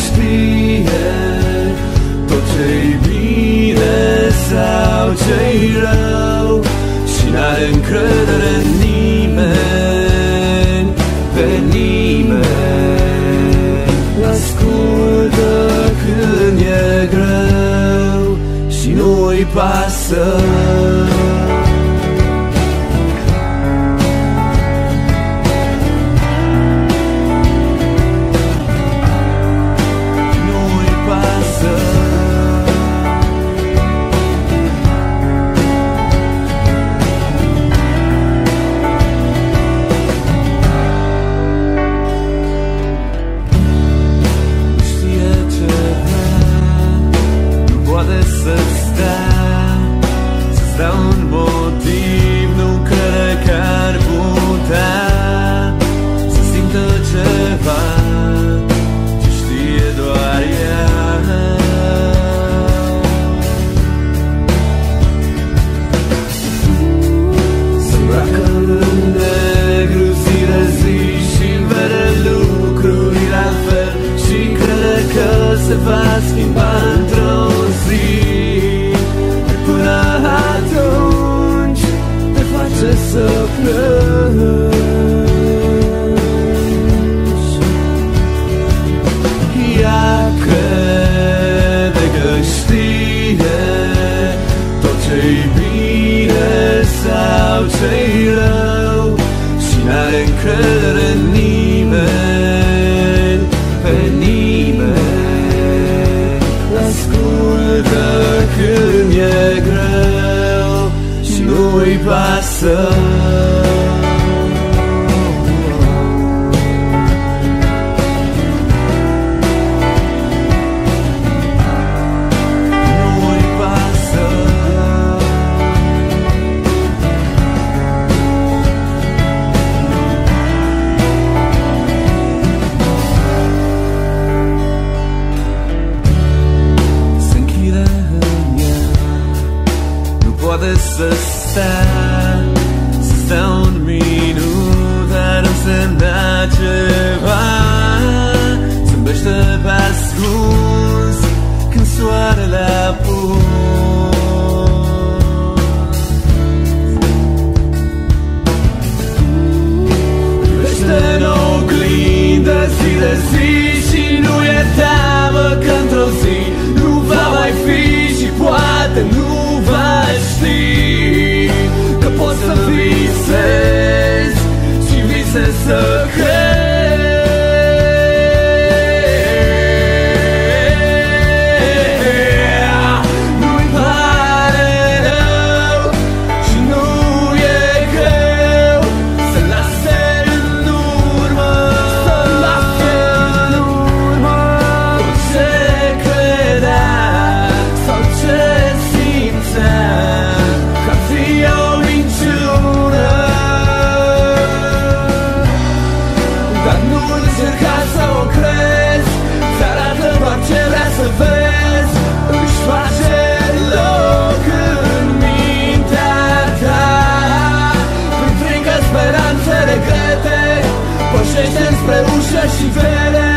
știe Tot ce bine sau ce-i rău Și n-are încredere în nimeni Pe nimeni. Ascultă când e greu Și nu-i pasă. se sezda Sezda on bo di sau ce-i rău Și n-are încredere în nimeni, pe nimeni. Ascultă când e greu și nu-i pasă de să stea Să stea un minut Ar însemna să Zâmbește pe ascuns Când soarele apus Privește în oglindă zi de zi Și nu e teamă că într-o zi ai fi și poate nu vei ști Că poți să visezi și visezi să crezi. Mergem spre ușă și vedem